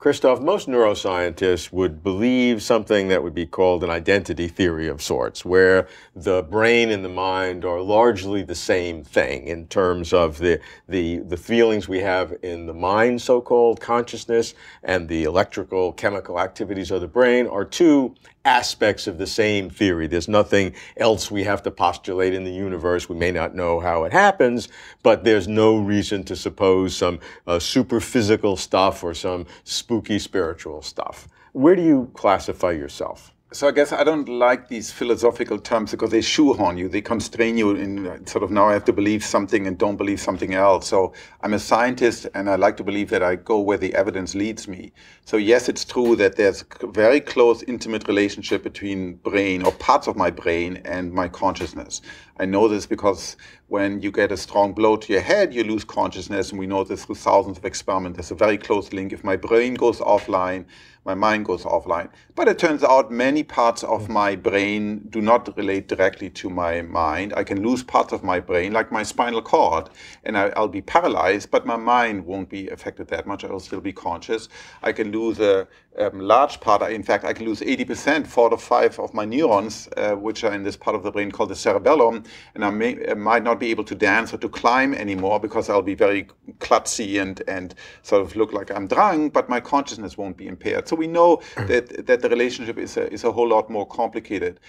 Christof, most neuroscientists would believe something that would be called an identity theory of sorts, where the brain and the mind are largely the same thing in terms of the, the, the feelings we have in the mind, so-called consciousness, and the electrical chemical activities of the brain are two aspects of the same theory. There's nothing else we have to postulate in the universe. We may not know how it happens, but there's no reason to suppose some uh, super physical stuff or some spooky spiritual stuff. Where do you classify yourself? So I guess I don't like these philosophical terms because they shoehorn you, they constrain you in uh, sort of now I have to believe something and don't believe something else. So I'm a scientist and I like to believe that I go where the evidence leads me. So yes, it's true that there's a very close, intimate relationship between brain or parts of my brain and my consciousness. I know this because when you get a strong blow to your head, you lose consciousness, and we know this through thousands of experiments. There's a very close link. If my brain goes offline, my mind goes offline. But it turns out many parts of my brain do not relate directly to my mind. I can lose parts of my brain, like my spinal cord, and I, will be paralyzed, but my mind won't be affected that much. I'll still be conscious. I can lose a um, large part, in fact, I can lose 80%, four to five of my neurons, uh, which are in this part of the brain called the cerebellum, and I, may, I, might not be able to dance or to climb anymore because I'll be very klutzy and, and sort of look like I'm drunk, but my consciousness won't be impaired. So we know that, that the relationship is a, is a whole lot more complicated.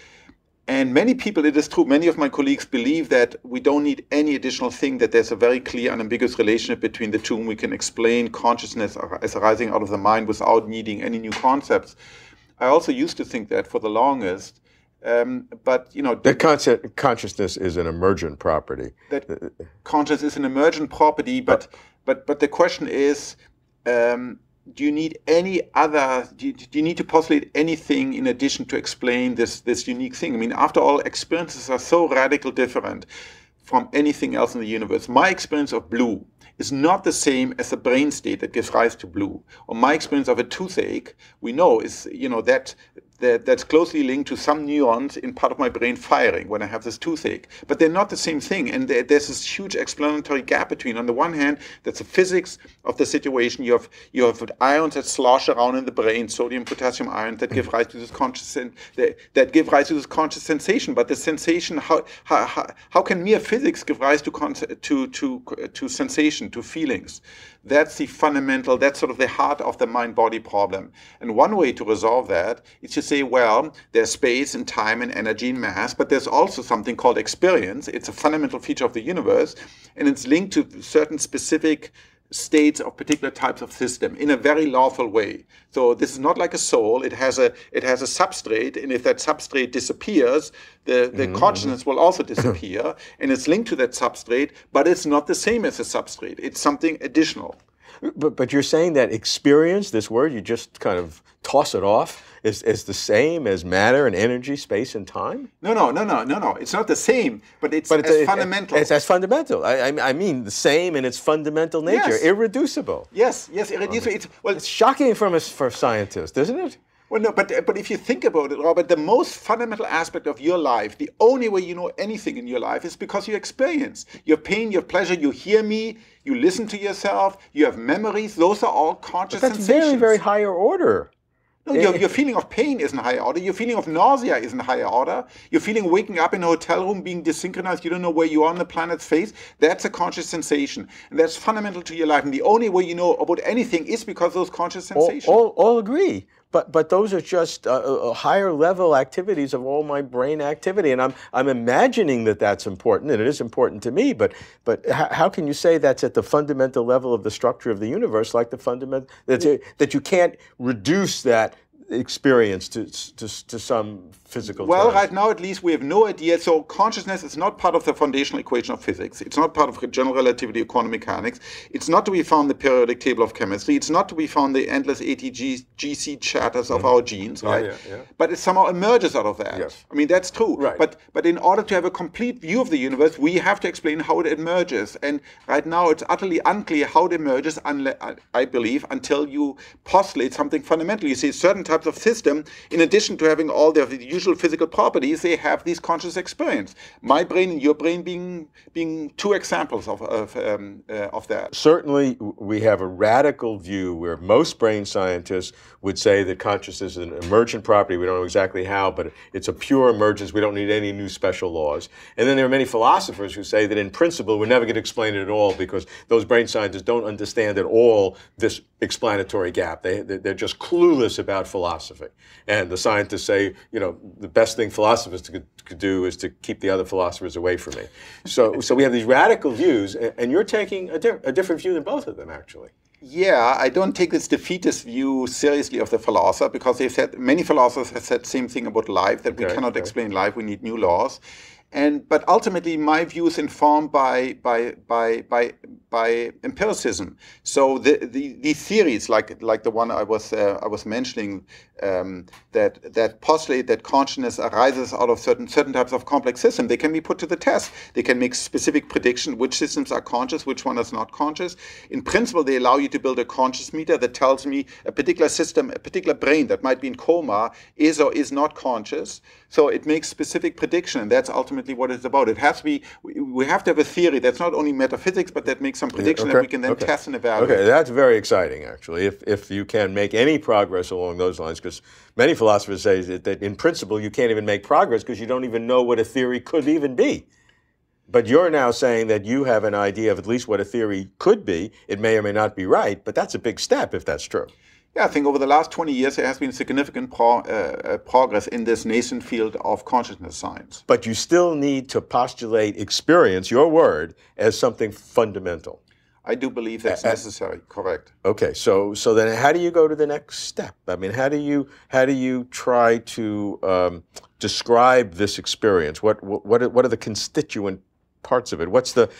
And many people, it is true, many of my colleagues believe that we don't need any additional thing, that there's a very clear and ambiguous relationship between the two, and we can explain consciousness as arising out of the mind without needing any new concepts. I also used to think that for the longest. Um, but you know, that concept, consciousness is an emergent property. That consciousness is an emergent property, but but but the question is, um, do you need any other do you, do you, need to postulate anything in addition to explain this this unique thing? I mean after all experiences are so radical different from anything else in the universe. My experience of blue is not the same as the brain state that gives rise to blue. Or my experience of a toothache we know is you know that that, that's closely linked to some neurons in part of my brain firing when I have this toothache. But they're not the same thing. And there's this huge explanatory gap between, on the one hand, that's the physics of the situation. You have, you have ions that slosh around in the brain, sodium, potassium ions that give rise to this conscious, that, that give rise to this conscious sensation. But the sensation, how, how, how can mere physics give rise to, to, to, to sensation, to feelings? That's the fundamental, that's sort of the heart of the mind body problem. And one way to resolve that is to say, well, there's space and time and energy and mass, but there's also something called experience. It's a fundamental feature of the universe, and it's linked to certain specific states of particular types of system in a very lawful way. So this is not like a soul. It has a it has a substrate, and if that substrate disappears, the, the mm-hmm. consciousness will also disappear, and it's linked to that substrate, but it's not the same as a substrate. It's something additional. But but you're saying that experience, this word, you just kind of toss it off is, is the same as matter and energy, space and time? No, no, no, no, no, no. It's not the same, but it's, but it's as a, fundamental. It's as fundamental. I, I, mean, the same in its fundamental nature, yes. irreducible. Yes, yes, irreducible. It's, well, it's shocking from a, for a scientist, isn't it? Well, no, but but if you think about it, Robert, the most fundamental aspect of your life, the only way you know anything in your life is because you experience your pain, your pleasure. You hear me, you listen to yourself, you have memories. Those are all conscious but that's sensations. very, very higher order. No, your, eh. your feeling of pain isn't higher order. Your feeling of nausea isn't higher order. Your feeling waking up in a hotel room being desynchronized, you don't know where you are on the planet's face, that's a conscious sensation. And that's fundamental to your life. And the only way you know about anything is because those conscious sensations. All, all, all agree. But, but those are just uh, uh, uh, higher level activities of all my brain activity. And I'm, I'm imagining that that's important, and it is important to me, but, but how can you say that's at the fundamental level of the structure of the universe, like the fundamental, that you can't reduce that experience to, to, to some physical Well, terms. right now at least we have no idea. So consciousness is not part of the foundational equation of physics. It's not part of general relativity or quantum mechanics. It's not to be found in the periodic table of chemistry. It's not to be found in the endless ATG GC chatters of mm our genes, right? Yeah, yeah, yeah. But it somehow emerges out of that. Yes. I mean, that's true. Right. But, but in order to have a complete view of the universe, we have to explain how it emerges. And right now it's utterly unclear how it emerges, I believe, until you postulate something fundamental. You say certain types types of system, in addition to having all the usual physical properties, they have these conscious experience. My brain and your brain being being two examples of of, um, uh, of that. Certainly, we have a radical view where most brain scientists would say that consciousness is an emergent property. We don't know exactly how, but it's a pure emergence. We don't need any new special laws. And then there are many philosophers who say that in principle, we're never going to explain it at all because those brain scientists don't understand at all this explanatory gap. They, they're just clueless about philosophy. And the scientists say, you know, the best thing philosophers could, could do is to keep the other philosophers away from me. So, so we have these radical views, and you're taking a, di a different view than both of them, actually. Yeah, I don't take this defeatist view seriously of the philosopher because they've said many philosophers have said the same thing about life that we cannot okay. explain life, we need new laws and but ultimately my view is informed by by by by by empiricism. So the, the these theories, like like the one I was uh, I was mentioning, um, that that postulate that consciousness arises out of certain certain types of complex systems, they can be put to the test. They can make specific prediction which systems are conscious, which one is not conscious. In principle, they allow you to build a conscious meter that tells me a particular system, a particular brain that might be in coma is or is not conscious. So it makes specific prediction, and that's ultimately what it's about. It has to be, we have to have a theory that's not only metaphysics, but that makes some prediction okay. that we can then okay. test and evaluate. Okay, that's very exciting, actually, if, if you can make any progress along those lines, because many philosophers say that, that in principle you can't even make progress because you don't even know what a theory could even be. But you're now saying that you have an idea of at least what a theory could be. It may or may not be right, but that's a big step if that's true. Yeah, I think over the last 20 years there has been significant pro uh, uh, progress in this nascent field of consciousness science. But you still need to postulate experience, your word, as something fundamental. I do believe that's necessary. Correct. Okay, so so then how do you go to the next step? I mean, how do you how do you try to um, describe this experience? What what what are the constituent parts of it? What's the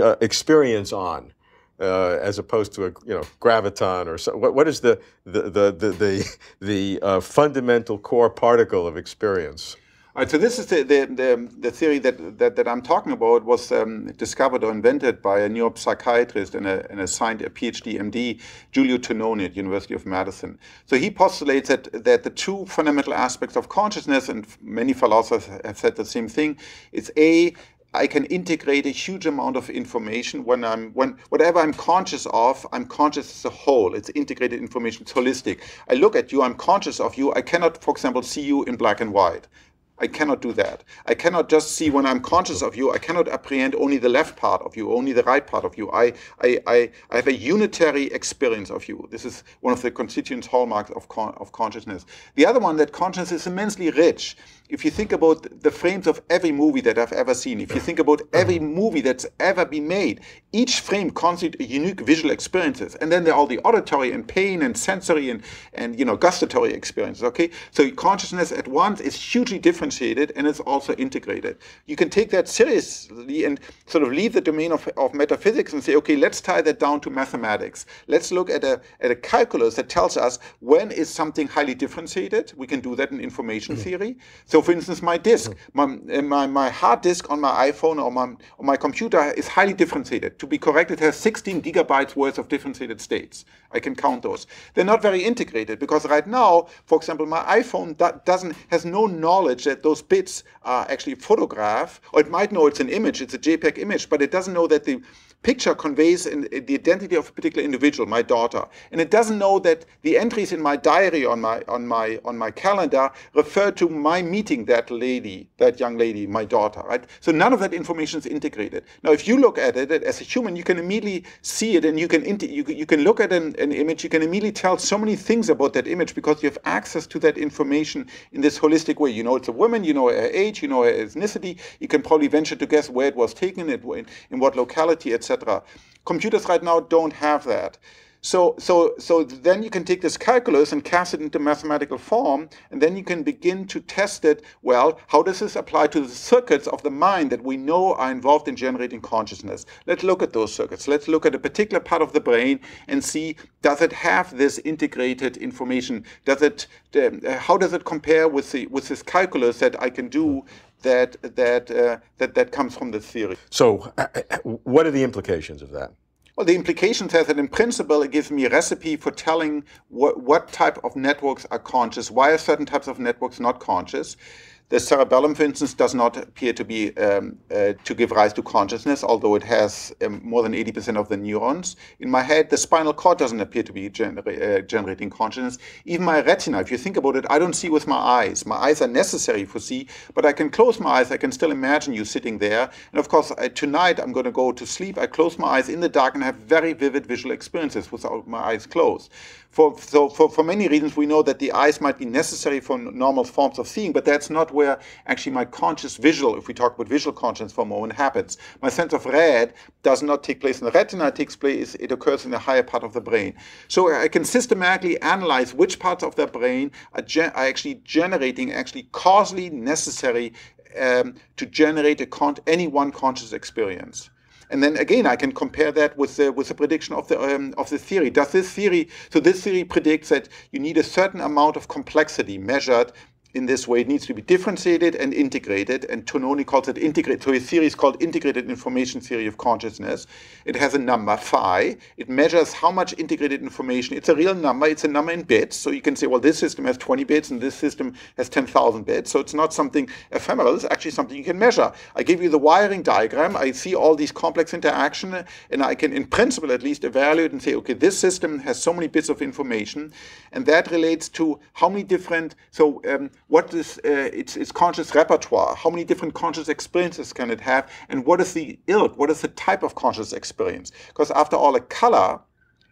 uh, experience on? Uh, as opposed to a you know graviton or so, what, what is the the the the the, the uh, fundamental core particle of experience? All right, so this is the, the, the, the theory that, that, that, I'm talking about was um, discovered or invented by a neuropsychiatrist and a, and a, scientist, a PhD MD, Giulio Tononi at University of Madison. So he postulates that, that the two fundamental aspects of consciousness, and many philosophers have said the same thing, is A, I can integrate a huge amount of information when I'm when whatever I'm conscious of, I'm conscious as a whole. It's integrated information, it's holistic. I look at you, I'm conscious of you. I cannot, for example, see you in black and white. I cannot do that. I cannot just see when I'm conscious of you, I cannot apprehend only the left part of you, only the right part of you. I, I, I, I have a unitary experience of you. This is one of the constituent hallmarks of, con of consciousness. The other one, that consciousness is immensely rich if you think about the frames of every movie that I've ever seen, if you think about every movie that's ever been made, each frame constitutes a unique visual experiences. And then there are all the auditory and pain and sensory and, and you know gustatory experiences. Okay, so consciousness at once is hugely differentiated and it's also integrated. You can take that seriously and sort of leave the domain of, of metaphysics and say, okay, let's tie that down to mathematics. Let's look at a at a calculus that tells us when is something highly differentiated. We can do that in information mm-hmm. theory. So for instance, my disk, my, uh, my, my hard disk on my iPhone or my, my computer is highly differentiated. To be correct, it has 16 gigabytes worth of differentiated states. I can count those. They're not very integrated because right now, for example, my iPhone doesn't has no knowledge that those bits are actually photograph, or it might know it's an image, it's a JPEG image, but it doesn't know that the picture conveys in, in the identity of a particular individual, my daughter, and it doesn't know that the entries in my diary on my on my on my calendar refer to my meeting that lady, that young lady, my daughter, right? So none of that information is integrated. Now, if you look at it as a human, you can immediately see it, and you can you, you can look at an, an image, you can immediately tell so many things about that image because you have access to that information in this holistic way. You know it's a woman, you know her age, you know her ethnicity, you can probably venture to guess where it was taken, in, in what locality, etc. Computers right now don't have that. So, so, so then you can take this calculus and cast it into mathematical form, and then you can begin to test it. Well, how does this apply to the circuits of the mind that we know are involved in generating consciousness? Let's look at those circuits. Let's look at a particular part of the brain and see does it have this integrated information? Does it? Uh, how does it compare with the with this calculus that I can do that that uh, that that comes from the theory. So, uh, uh, what are the implications of that? Well, the implication says that in principle, it gives me a recipe for telling what, what type of networks are conscious, why are certain types of networks not conscious. The cerebellum, for instance, does not appear to be um, uh, to give rise to consciousness, although it has um, more than 80% of the neurons. In my head, the spinal cord doesn't appear to be uh, generating consciousness. Even my retina, if you think about it, I don't see with my eyes. My eyes are necessary for see, but I can close my eyes. I can still imagine you sitting there. And of course, I, tonight I'm going to go to sleep. I close my eyes in the dark and have very vivid visual experiences without my eyes closed. For, so for, for many reasons, we know that the eyes might be necessary for normal forms of seeing, but that's not where actually my conscious visual, if we talk about visual consciousness for a moment, happens. My sense of red does not take place in the retina, it takes place, it occurs in the higher part of the brain. So I can systematically analyze which parts of the brain are, are actually generating actually causally necessary um, to generate any one conscious experience. And then again, I can compare that with the, with the prediction of the, um, of the theory. Does this theory, so this theory predicts that you need a certain amount of complexity measured in this way. It needs to be differentiated and integrated, and Tononi calls it integrated. So his theory is called Integrated Information Theory of Consciousness. It has a number, phi. It measures how much integrated information. It's a real number. It's a number in bits. So you can say, well, this system has 20 bits and this system has 10,000 bits. So it's not something ephemeral. It's actually something you can measure. I give you the wiring diagram. I see all these complex interaction, and I can, in principle at least, evaluate and say, okay, this system has so many bits of information, and that relates to how many different, so um, what is uh, its, its conscious repertoire, how many different conscious experiences can it have, and what is the ilk, what is the type of conscious experience. Because after all, a color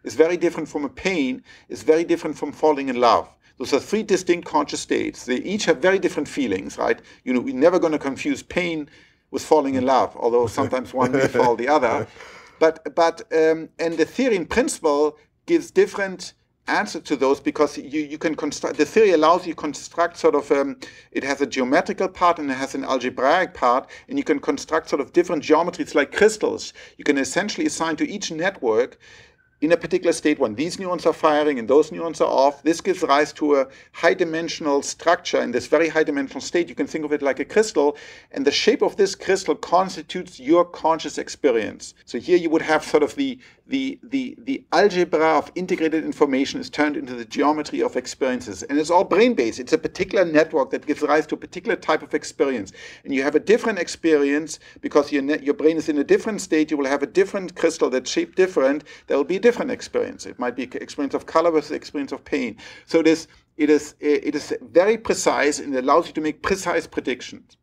is very different from a pain, is very different from falling in love. Those are three distinct conscious states. They each have very different feelings, right? You know, we're never going to confuse pain with falling in love, although sometimes one may fall the other. But, but um, and the theory in principle gives different answer to those because you, you can construct, the theory allows you construct sort of, um, it has a geometrical part and it has an algebraic part, and you can construct sort of different geometries like crystals. You can essentially assign to each network in a particular state when these neurons are firing and those neurons are off, this gives rise to a high dimensional structure in this very high dimensional state. You can think of it like a crystal, and the shape of this crystal constitutes your conscious experience. So here you would have sort of the the, the, the algebra of integrated information is turned into the geometry of experiences. And it's all brain-based. It's a particular network that gives rise to a particular type of experience. And you have a different experience because your, your brain is in a different state. You will have a different crystal that's shaped different. There will be a different experience. It might be experience of color versus experience of pain. So it is, it is, it is very precise and allows you to make precise predictions.